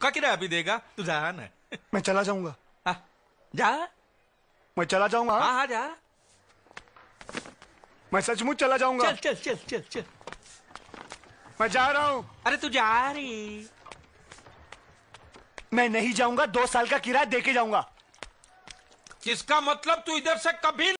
का किराया भी देगा? तू जा ना मैं चला जाऊँगा। हाँ। जा। मैं चला जाऊँगा। हाँ हाँ जा। मैं सचमुच चला जाऊँगा। चल चल चल चल चल। मैं जा रहा हूँ। अरे तू जा रही। मैं नहीं जाऊँगा दो साल का किराया दे के जाऊँगा। किसका मतलब? तू इधर से कभी